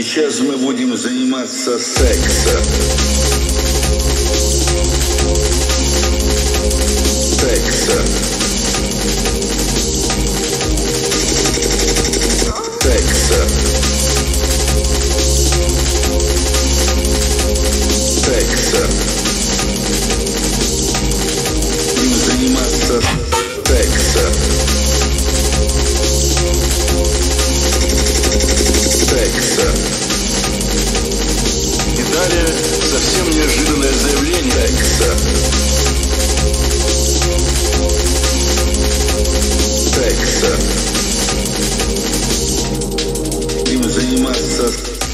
Сейчас мы будем заниматься сексом. Sir.